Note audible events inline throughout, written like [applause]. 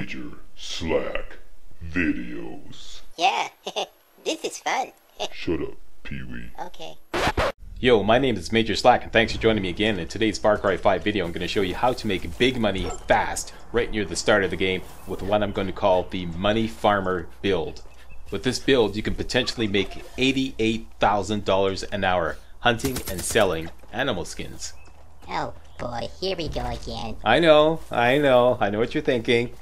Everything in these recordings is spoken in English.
Major Slack videos. Yeah, [laughs] this is fun. [laughs] Shut up, Pee Wee. Okay. Yo, my name is Major Slack and thanks for joining me again. In today's Far Cry 5 video, I'm going to show you how to make big money fast right near the start of the game with what I'm going to call the Money Farmer build. With this build, you can potentially make $88,000 an hour hunting and selling animal skins. Oh boy, here we go again. I know, I know, I know what you're thinking.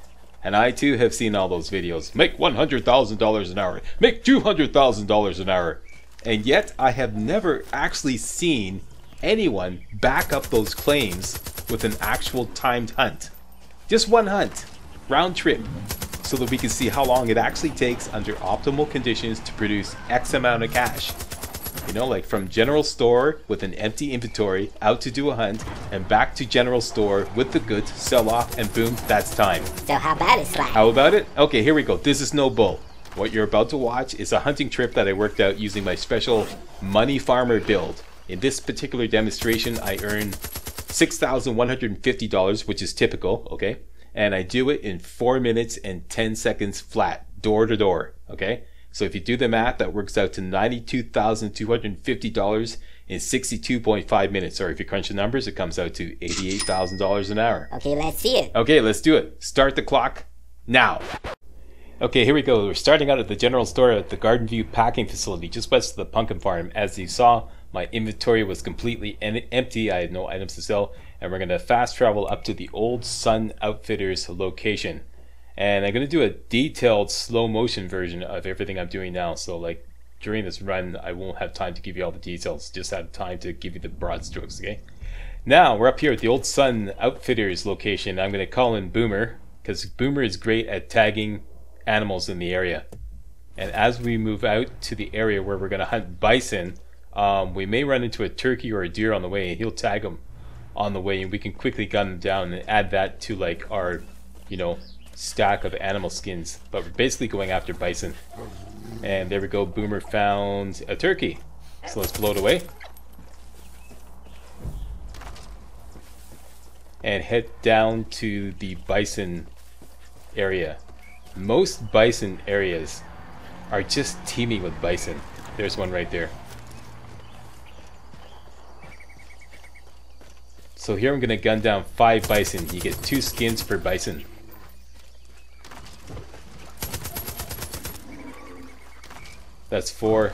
And I too have seen all those videos. Make $100,000 an hour. Make $200,000 an hour. And yet I have never actually seen anyone back up those claims with an actual timed hunt. Just one hunt, round trip, so that we can see how long it actually takes under optimal conditions to produce X amount of cash. You know, like from general store with an empty inventory out to do a hunt and back to general store with the goods, sell off, and boom, that's time. So how about it, Slack? How about it? Okay, here we go. This is no bull. What you're about to watch is a hunting trip that I worked out using my special Money Farmer build. In this particular demonstration, I earn $6,150, which is typical, okay? And I do it in 4 minutes and 10 seconds flat, door to door, okay? So if you do the math, that works out to $92,250 in 62.5 minutes. Or if you crunch the numbers, it comes out to $88,000 an hour. Okay, let's see it. Okay, let's do it. Start the clock now. Okay, here we go. We're starting out at the general store at the Garden View packing facility just west of the pumpkin farm. As you saw, my inventory was completely en- empty. I had no items to sell. And we're going to fast travel up to the Old Sun Outfitters location. And I'm going to do a detailed slow motion version of everything I'm doing now. So, like, during this run, I won't have time to give you all the details, just have time to give you the broad strokes, okay? Now, we're up here at the Old Sun Outfitters location. I'm going to call in Boomer, because Boomer is great at tagging animals in the area. And as we move out to the area where we're going to hunt bison, um, we may run into a turkey or a deer on the way, and he'll tag them on the way, and we can quickly gun them down and add that to like our, you know, stack of animal skins. But we're basically going after bison. And there we go, Boomer found a turkey. So let's blow it away. And head down to the bison area. Most bison areas are just teeming with bison. There's one right there. So here I'm going to gun down five bison. You get two skins per bison. That's four.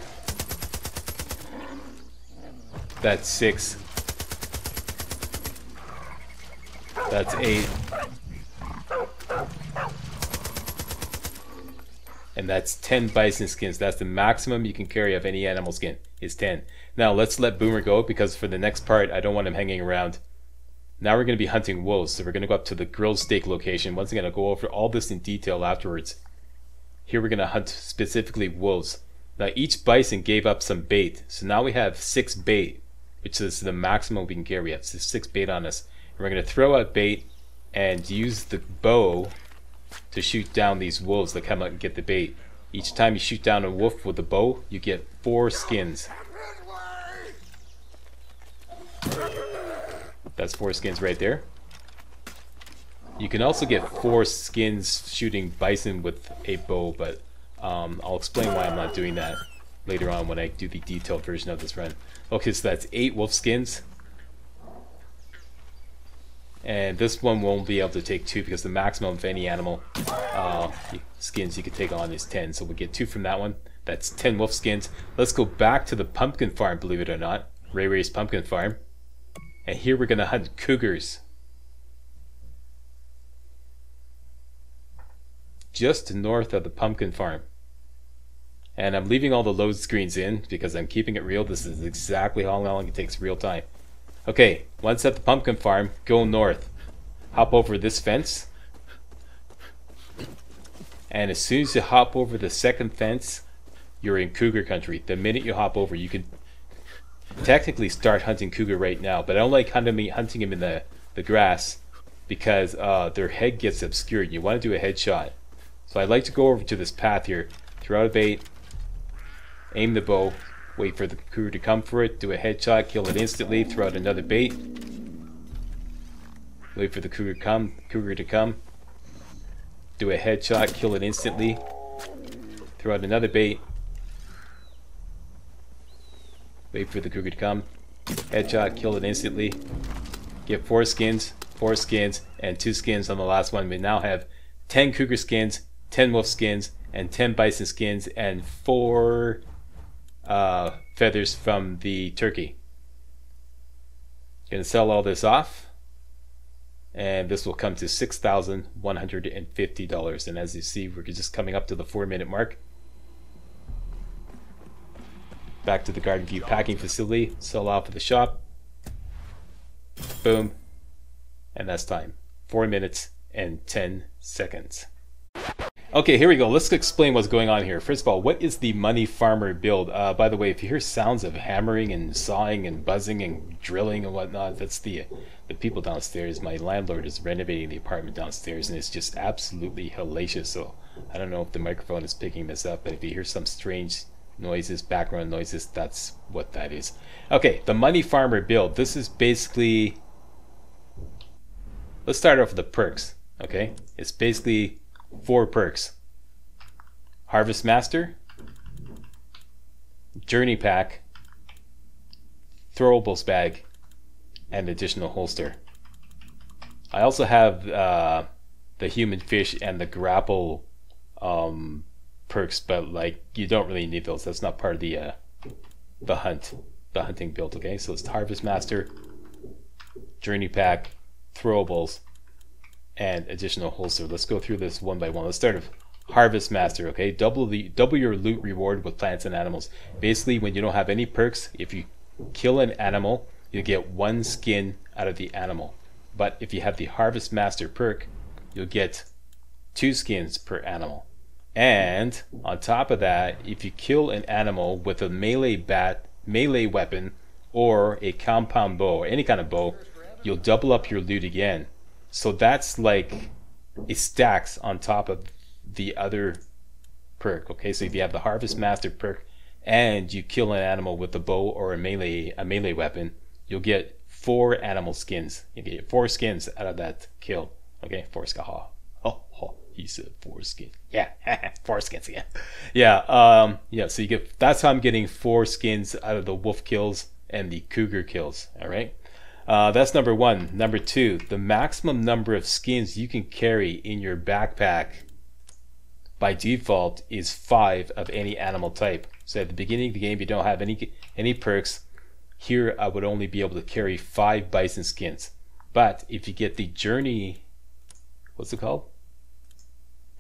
That's six. That's eight. And that's 10 bison skins. That's the maximum you can carry of any animal skin, is 10. Now let's let Boomer go because for the next part, I don't want him hanging around. Now we're going to be hunting wolves, so we're going to go up to the grilled steak location. Once again, I'll go over all this in detail afterwards. Here we're going to hunt specifically wolves. Now each bison gave up some bait, so now we have six bait, which is the maximum we can carry. We have six bait on us. And we're going to throw out bait and use the bow to shoot down these wolves that come out and get the bait. Each time you shoot down a wolf with a bow, you get four skins. That's four skins right there. You can also get four skins shooting bison with a bow, but um, I'll explain why I'm not doing that later on when I do the detailed version of this run. Okay, so that's eight wolf skins. And this one won't be able to take two because the maximum of any animal uh, skins you can take on is 10. So we get two from that one. That's 10 wolf skins. Let's go back to the pumpkin farm, believe it or not. Rae Rae's pumpkin farm. And here we're going to hunt cougars. Just north of the pumpkin farm. And I'm leaving all the load screens in because I'm keeping it real. This is exactly how long it takes real time. Okay, once at the pumpkin farm, go north. Hop over this fence. And as soon as you hop over the second fence, you're in cougar country. The minute you hop over, you can technically start hunting cougar right now, but I don't like hunting, me hunting them in the, the grass because uh, their head gets obscured. You want to do a headshot. So I'd like to go over to this path here, throw out a bait, aim the bow, wait for the cougar to come for it, do a headshot, kill it instantly, throw out another bait, wait for the cougar to come, cougar to come, do a headshot, kill it instantly. Throw out another bait. Wait for the cougar to come. Headshot, kill it instantly. Get four skins, four skins, and two skins on the last one. We now have 10 cougar skins, 10 wolf skins, and 10 bison skins, and four uh, feathers from the turkey. Gonna sell all this off, and this will come to $6,150. And as you see, we're just coming up to the four minute mark. Back to the Garden View packing facility, sell off at the shop. Boom. And that's time. Four minutes and 10 seconds. Okay, here we go. Let's explain what's going on here. First of all, what is the money farmer build? Uh, by the way, if you hear sounds of hammering and sawing and buzzing and drilling and whatnot, that's the the people downstairs. My landlord is renovating the apartment downstairs, and it's just absolutely hellacious. So I don't know if the microphone is picking this up, but if you hear some strange noises, background noises, that's what that is. Okay, the money farmer build. This is basically. Let's start off with the perks. Okay, it's basically four perks Harvest Master, Journey Pack, Throwables Bag, and additional holster. I also have uh, the Human Fish and the Grapple um, perks, but like you don't really need those. That's not part of the uh, the hunt, the hunting build. Okay, so it's Harvest Master, Journey Pack, Throwables, and additional holster. Let's go through this one by one. Let's start with Harvest Master. Okay, double the double your loot reward with plants and animals. Basically, when you don't have any perks, if you kill an animal, you get one skin out of the animal. But if you have the Harvest Master perk, you'll get two skins per animal. And on top of that, if you kill an animal with a melee bat, melee weapon, or a compound bow, or any kind of bow, you'll double up your loot again. So that's like it stacks on top of the other perk. Okay, so if you have the Harvest Master perk and you kill an animal with a bow or a melee a melee weapon, you'll get four animal skins. You get four skins out of that kill. Okay, four skins. Oh, oh, he said four skin. Yeah, [laughs] four skins. Yeah, yeah. Um, yeah. So you get. That's how I'm getting four skins out of the wolf kills and the cougar kills. All right. Uh, that's number one. Number two, the maximum number of skins you can carry in your backpack by default is five of any animal type. So at the beginning of the game, you don't have any any perks, here I would only be able to carry five bison skins. But if you get the journey, what's it called?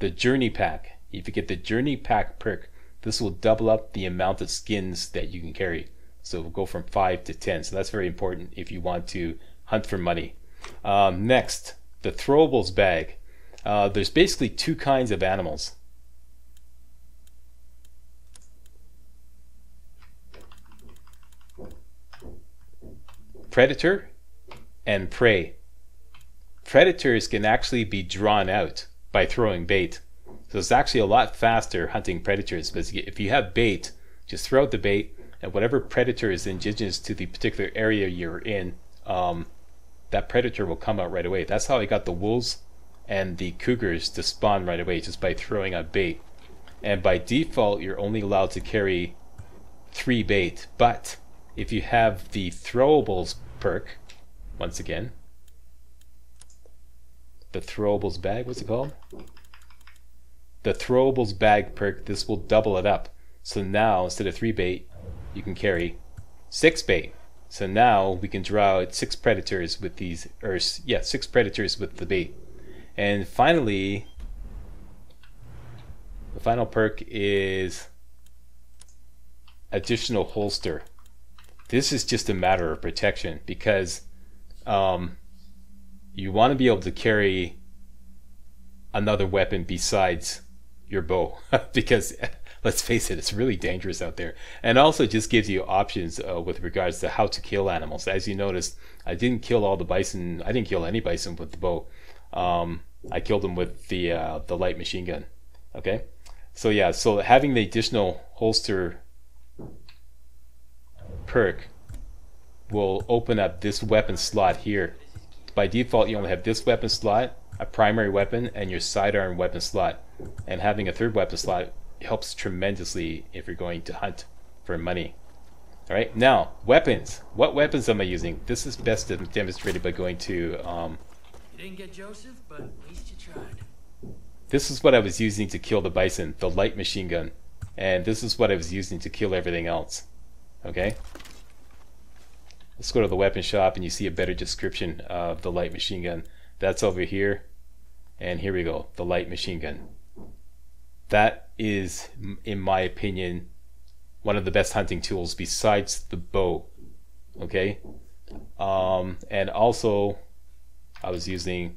The journey pack. If you get the journey pack perk, this will double up the amount of skins that you can carry. So we'll go from 5 to 10. So that's very important if you want to hunt for money. Um, next, the throwables bag. Uh, there's basically two kinds of animals. Predator and prey. Predators can actually be drawn out by throwing bait. So it's actually a lot faster hunting predators because if you have bait, just throw out the bait, and whatever predator is indigenous to the particular area you're in, um, that predator will come out right away. That's how I got the wolves and the cougars to spawn right away, just by throwing out bait. And by default, you're only allowed to carry three bait. But if you have the throwables perk, once again, the throwables bag, what's it called? The throwables bag perk, this will double it up. So now, instead of three bait, you can carry six bait. So now we can draw out six predators with these, or yeah, six predators with the bait. And finally, the final perk is additional holster. This is just a matter of protection because um, you want to be able to carry another weapon besides your bow [laughs] because let's face it, it's really dangerous out there. And also just gives you options uh, with regards to how to kill animals. As you noticed, I didn't kill all the bison. I didn't kill any bison with the bow. Um, I killed them with the uh, the light machine gun. Okay, so yeah, so having the additional holster perk will open up this weapon slot here. By default, you only have this weapon slot, a primary weapon and your sidearm weapon slot. And having a third weapon slot helps tremendously if you're going to hunt for money. All right, now weapons. What weapons am I using? This is best demonstrated by going to. Um, you didn't get Joseph, but at least you tried. This is what I was using to kill the bison, the light machine gun, and this is what I was using to kill everything else. Okay. Let's go to the weapon shop and you see a better description of the light machine gun. That's over here. And here we go, the light machine gun. That is, in my opinion, one of the best hunting tools besides the bow. Okay? Um, and also, I was using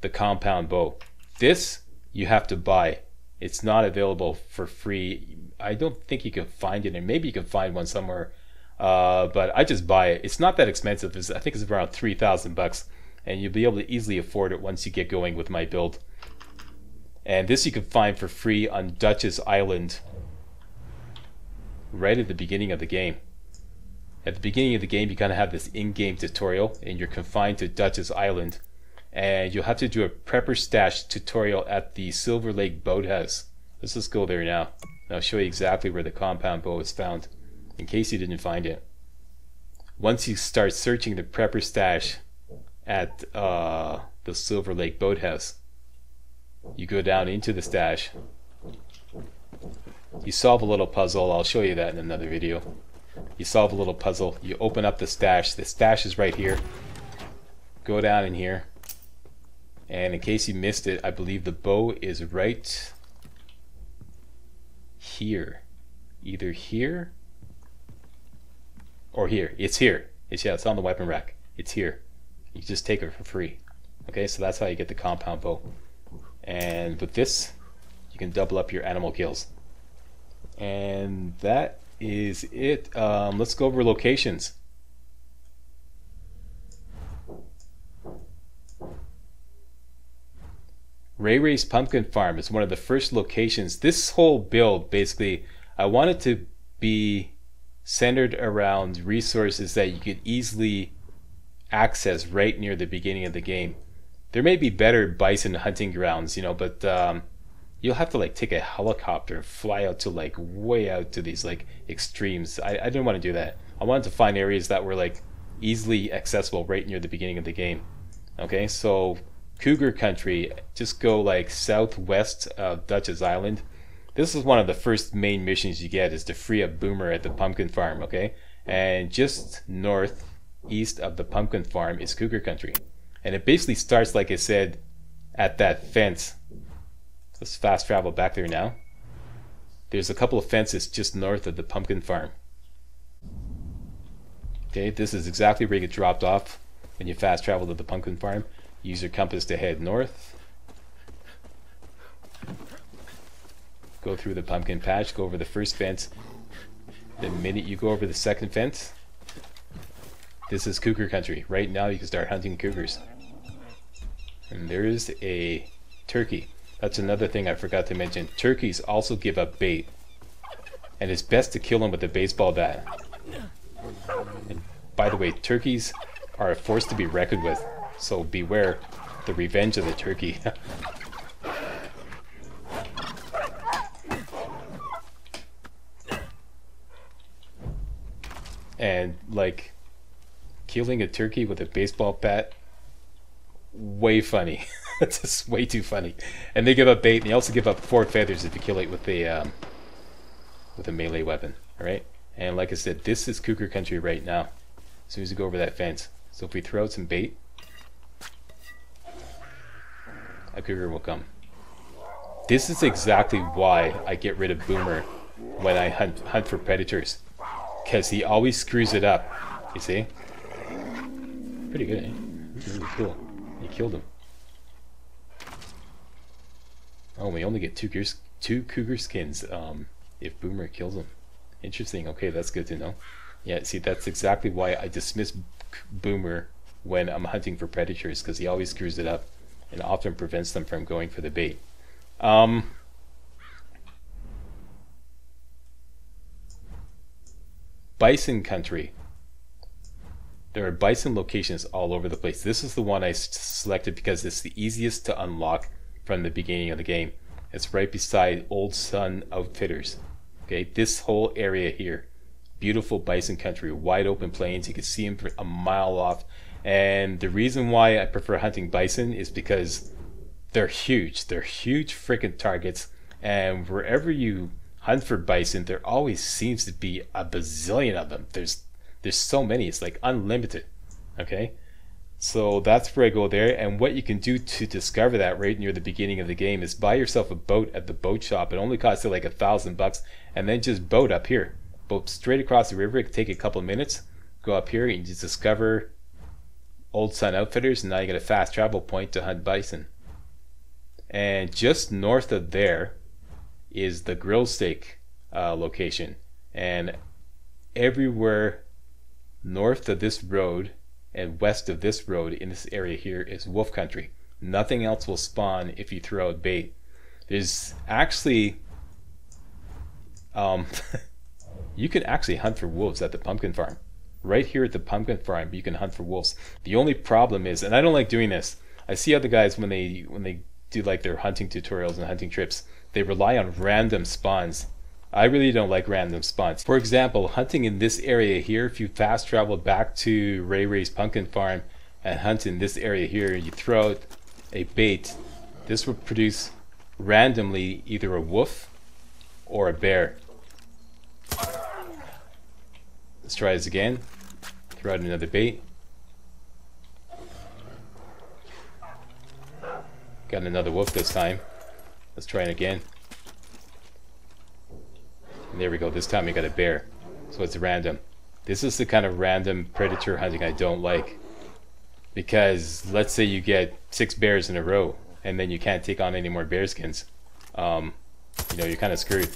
the compound bow. This you have to buy. It's not available for free. I don't think you can find it, and maybe you can find one somewhere. Uh, but I just buy it. It's not that expensive. It's, I think it's around three thousand bucks and you'll be able to easily afford it once you get going with my build. And this you can find for free on Dutch's Island right at the beginning of the game. At the beginning of the game, you kind of have this in-game tutorial, and you're confined to Dutch's Island, and you'll have to do a prepper stash tutorial at the Silver Lake Boathouse. Let's just go there now. I'll show you exactly where the compound bow is found, in case you didn't find it. Once you start searching the prepper stash, at uh, the Silver Lake Boathouse. You go down into the stash. You solve a little puzzle. I'll show you that in another video. You solve a little puzzle. You open up the stash. The stash is right here. Go down in here. And in case you missed it, I believe the bow is right here. Either here or here. It's here. It's yeah, it's on the weapon rack. It's here you just take it for free. Okay, so that's how you get the compound bow. And with this, you can double up your animal kills. And that is it. Um, let's go over locations. Rae Rae's Pumpkin Farm is one of the first locations. This whole build, basically, I wanted to be centered around resources that you could easily access right near the beginning of the game. There may be better bison hunting grounds, you know, but um, you'll have to like take a helicopter and fly out to like way out to these like extremes. I, I didn't want to do that. I wanted to find areas that were like easily accessible right near the beginning of the game. Okay, so Cougar Country, just go like southwest of Dutch's Island. This is one of the first main missions you get is to free a Boomer at the pumpkin farm, okay? And just north east of the pumpkin farm is cougar country. And it basically starts, like I said, at that fence. Let's fast travel back there now. There's a couple of fences just north of the pumpkin farm. Okay, this is exactly where you get dropped off when you fast travel to the pumpkin farm. Use your compass to head north. Go through the pumpkin patch, go over the first fence. The minute you go over the second fence, this is cougar country. Right now you can start hunting cougars. And there's a turkey. That's another thing I forgot to mention. Turkeys also give up bait. And it's best to kill them with a baseball bat. And by the way, turkeys are a force to be reckoned with. So beware the revenge of the turkey. [laughs] and like killing a turkey with a baseball bat? Way funny. [laughs] That's just way too funny. And they give up bait and they also give up four feathers if you kill it with a um, with a melee weapon all right? And like i said this is cougar country right now. As soon as you go over that fence. So if we throw out some bait a cougar will come. This is exactly why i get rid of boomer when i hunt hunt for predators. Because he always screws it up you see Pretty good, eh? Really cool. You killed him. Oh, we only get two, gears, two cougar skins um, if Boomer kills him. Interesting. Okay, that's good to know. Yeah, see, that's exactly why I dismiss Boomer when I'm hunting for predators, because he always screws it up and often prevents them from going for the bait. Um, Bison Country. There are bison locations all over the place. This is the one I selected because it's the easiest to unlock from the beginning of the game. It's right beside Old Sun Outfitters. Okay, this whole area here, beautiful bison country, wide open plains. You can see them for a mile off. And the reason why I prefer hunting bison is because they're huge. They're huge freaking targets. And wherever you hunt for bison, there always seems to be a bazillion of them. There's there's so many. It's like unlimited. Okay. So that's where I go there. And what you can do to discover that right near the beginning of the game is buy yourself a boat at the boat shop. It only costs you like a thousand bucks, and then just boat up here. Boat straight across the river. It can take a couple minutes. Go up here and you just discover Old Sun Outfitters, and now you get a fast travel point to hunt bison. And just north of there is the grill steak uh, location. And everywhere north of this road and west of this road in this area here is wolf country. Nothing else will spawn if you throw out bait. There's actually, um, [laughs] you can actually hunt for wolves at the pumpkin farm. Right here at the pumpkin farm, you can hunt for wolves. The only problem is, and I don't like doing this. I see other guys when they when they do like their hunting tutorials and hunting trips, they rely on random spawns. I really don't like random spawns. For example, hunting in this area here, if you fast travel back to Rae Rae's pumpkin farm and hunt in this area here, you throw out a bait, this will produce randomly either a wolf or a bear. Let's try this again. Throw out another bait. Got another wolf this time. Let's try it again. And there we go. This time we got a bear. So it's random. This is the kind of random predator hunting I don't like. Because let's say you get six bears in a row and then you can't take on any more bearskins. Um, you know, you're kind of screwed.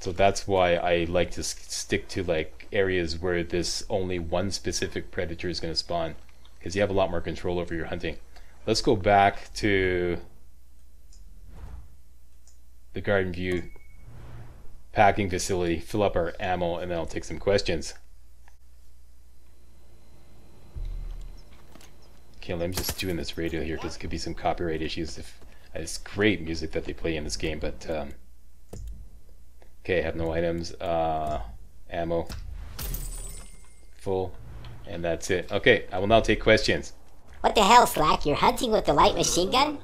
So that's why I like to stick to like areas where this only one specific predator is going to spawn because you have a lot more control over your hunting. Let's go back to the Garden View packing facility, fill up our ammo, and then I'll take some questions. Okay, me just doing this radio here because it could be some copyright issues. If it's great music that they play in this game, but um, okay, I have no items. Uh, ammo, full, and that's it. Okay, I will now take questions. What the hell, Slack? You're hunting with the light machine gun?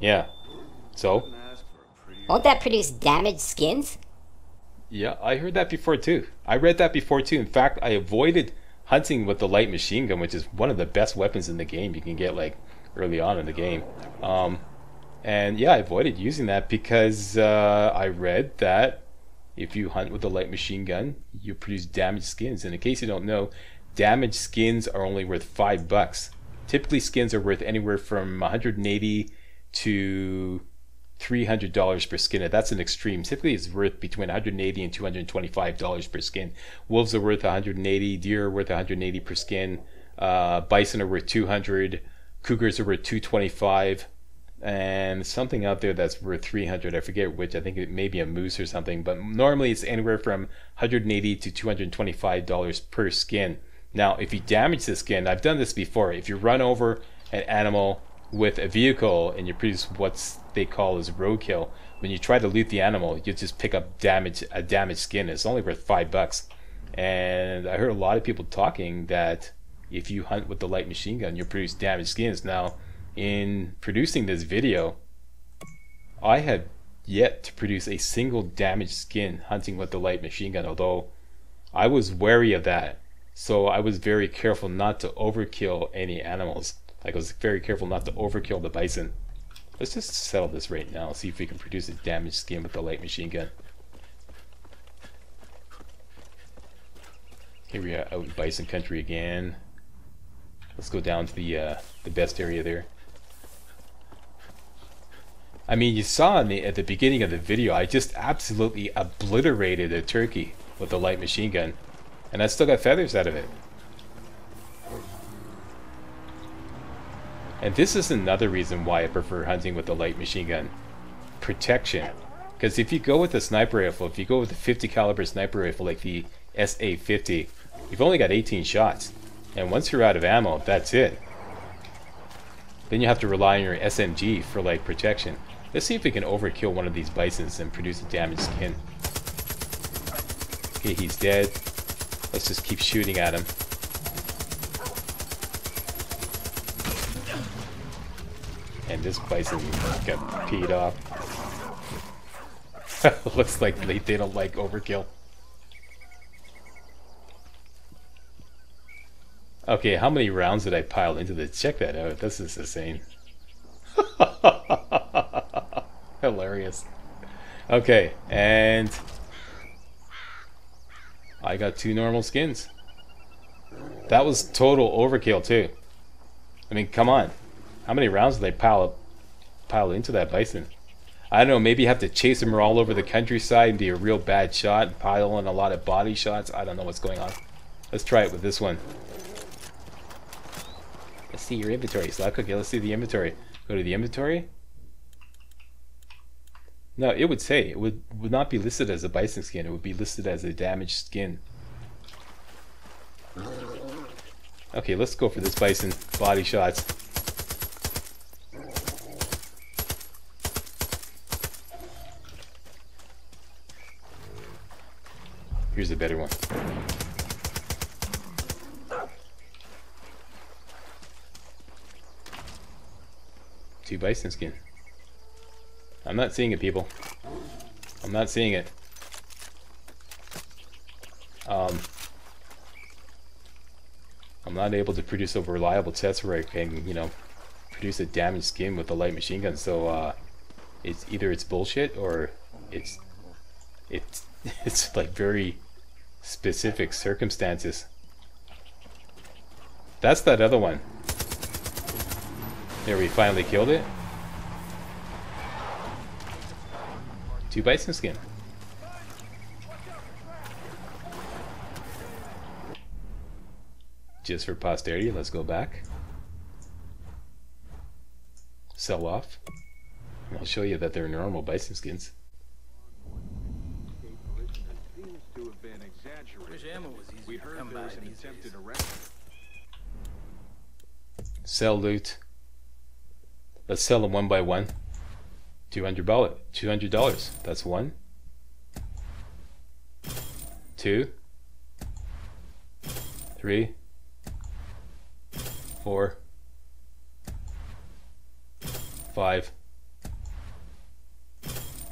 Yeah. So, Won't that produce damaged skins? yeah, I heard that before too. I read that before too. In fact, I avoided hunting with the light machine gun, which is one of the best weapons in the game. You can get like early on in the game. Um, and yeah, I avoided using that because uh, I read that if you hunt with a light machine gun, you produce damaged skins. And in case you don't know, damaged skins are only worth five bucks. Typically, skins are worth anywhere from 180 to $300 per skin. That's an extreme. Typically, it's worth between 180 and $225 per skin. Wolves are worth 180. Deer are worth 180 per skin. Uh, bison are worth 200. Cougars are worth 225 and something out there that's worth 300 i forget which i think it may be a moose or something but normally it's anywhere from 180 to 225 dollars per skin. Now if you damage the skin i've done this before if you run over an animal with a vehicle and you produce what's they call as roadkill when you try to loot the animal you just pick up damage a damaged skin it's only worth five bucks. And i heard a lot of people talking that if you hunt with the light machine gun you produce damaged skins. Now in producing this video, I have yet to produce a single damaged skin hunting with the light machine gun, although I was wary of that. So I was very careful not to overkill any animals. Like I was very careful not to overkill the bison. Let's just settle this right now, see if we can produce a damaged skin with the light machine gun. Here we are out in bison country again. Let's go down to the uh, the best area there. I mean, you saw the, at the beginning of the video, I just absolutely obliterated a turkey with a light machine gun. And I still got feathers out of it. And this is another reason why I prefer hunting with a light machine gun. protection. Because if you go with a sniper rifle, if you go with a 50 caliber sniper rifle like the SA-50, you've only got 18 shots. And once you're out of ammo, that's it. Then you have to rely on your SMG for like protection. Let's see if we can overkill one of these bisons and produce a damaged skin. Okay, he's dead. Let's just keep shooting at him. And this bison got peed off. [laughs] Looks like they, they don't like overkill. Okay, how many rounds did I pile into this? Check that out. This is insane. Hilarious. Okay, and I got two normal skins. That was total overkill too. I mean, come on. How many rounds did they pile up, pile into that bison? I don't know. Maybe you have to chase them all over the countryside and be a real bad shot, pile in a lot of body shots. I don't know what's going on. Let's try it with this one. Let's see your inventory, Slack. Okay, let's see the inventory. Go to the inventory. No, it would say it would would not be listed as a bison skin. It would be listed as a damaged skin. Okay, let's go for this bison body shots. Here's a better one. Two bison skin. I'm not seeing it, people. I'm not seeing it. Um, I'm not able to produce a reliable test where I can, you know, produce a damaged skin with a light machine gun. So uh, it's either it's bullshit or it's it's [laughs] it's like very specific circumstances. That's that other one. There, we finally killed it. Two bison skin. Just for posterity, let's go back. Sell off. I'll show you that they're normal bison skins. We heard arrest. Sell loot. Let's sell them one by one. Two hundred bullet. Two hundred dollars. That's one. Two. Three. Four. Five.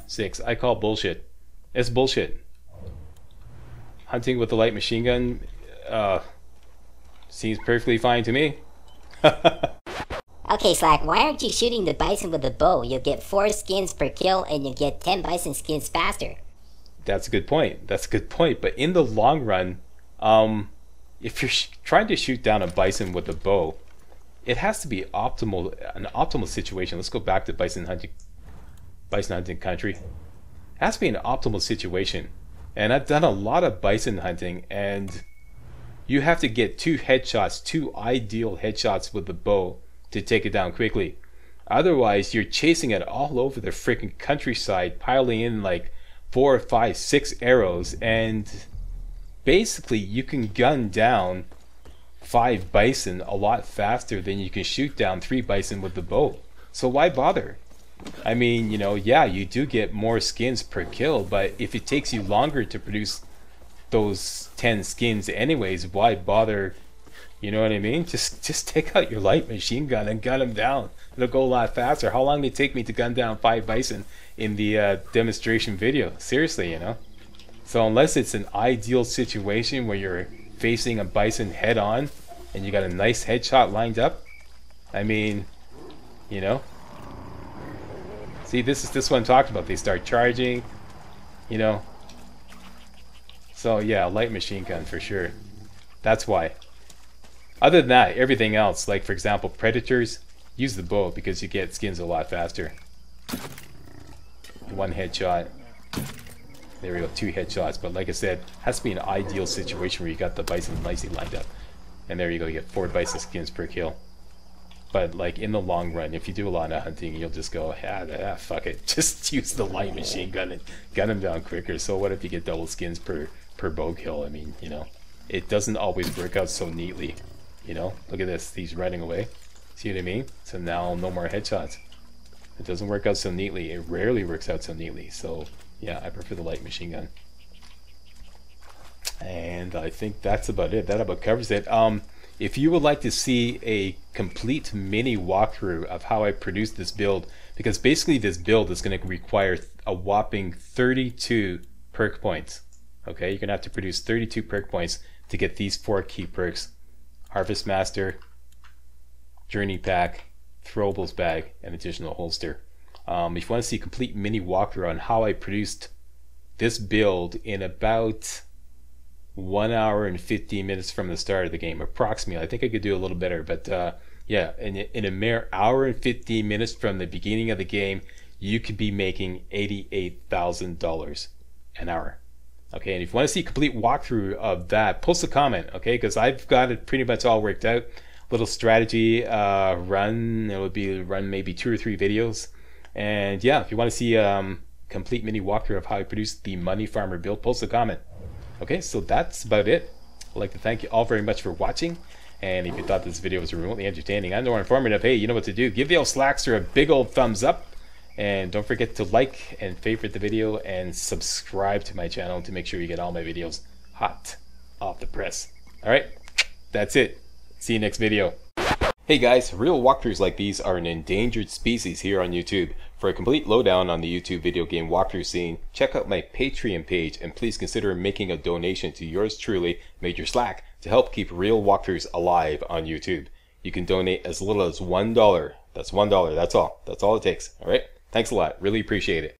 Six. I call bullshit. It's bullshit. Hunting with a light machine gun uh, seems perfectly fine to me. [laughs] Okay, Slack, why aren't you shooting the bison with a bow? You'll get 4 skins per kill and you'll get 10 bison skins faster. That's a good point. That's a good point. But in the long run, um, if you're trying to shoot down a bison with a bow, it has to be optimal, an optimal situation. Let's go back to bison hunting, bison hunting country. It has to be an optimal situation. And I've done a lot of bison hunting, and you have to get two headshots, two ideal headshots with the bow to take it down quickly. Otherwise, you're chasing it all over the freaking countryside, piling in like four or five, six arrows, and basically you can gun down five bison a lot faster than you can shoot down three bison with the bow. So why bother? I mean, you know, yeah, you do get more skins per kill, but if it takes you longer to produce those 10 skins anyways, why bother? You know what I mean? Just just take out your light machine gun and gun them down. It'll go a lot faster. How long did it take me to gun down five bison in the uh, demonstration video? Seriously, you know? So unless it's an ideal situation where you're facing a bison head on and you got a nice headshot lined up, I mean, you know. See, this is this one talked about. They start charging, you know. So yeah, light machine gun for sure. That's why. Other than that, everything else, like for example, predators, use the bow because you get skins a lot faster. One headshot. There we go, two headshots. But like I said, has to be an ideal situation where you got the bison nicely lined up. And there you go, you get four bison skins per kill. But like in the long run, if you do a lot of hunting, you'll just go, ah, ah fuck it, [laughs] just use the light machine gun and gun them down quicker. So what if you get double skins per per bow kill? I mean, you know, it doesn't always work out so neatly. You know, look at this, he's running away. See what I mean? So now no more headshots. It doesn't work out so neatly. It rarely works out so neatly. So yeah, I prefer the light machine gun. And I think that's about it. That about covers it. Um, if you would like to see a complete mini walkthrough of how I produced this build, because basically this build is going to require a whopping 32 perk points. Okay, you're going to have to produce 32 perk points to get these four key perks. Harvest Master, Journey Pack, Throwables Bag, and additional holster. Um, if you want to see a complete mini walkthrough on how I produced this build in about one hour and 15 minutes from the start of the game, approximately. I think I could do a little better, but uh, yeah, in, in a mere hour and 15 minutes from the beginning of the game, you could be making $88,000 an hour. Okay, and if you want to see a complete walkthrough of that, post a comment, okay, because I've got it pretty much all worked out. Little strategy uh, run, it would be run maybe two or three videos. And yeah, if you want to see um, complete mini walkthrough of how I produced the Money Farmer build, post a comment. Okay, so that's about it. I'd like to thank you all very much for watching. And if you thought this video was remotely entertaining and or informative, hey, you know what to do. Give the old Slackster a big old thumbs up. And don't forget to like and favorite the video and subscribe to my channel to make sure you get all my videos hot off the press. Alright, that's it. See you next video. Hey guys, real walkthroughs like these are an endangered species here on YouTube. For a complete lowdown on the YouTube video game walkthrough scene, check out my Patreon page and please consider making a donation to yours truly, Major Slack, to help keep real walkthroughs alive on YouTube. You can donate as little as $1. That's $1, that's all. That's all it takes, alright? Thanks a lot, really appreciate it.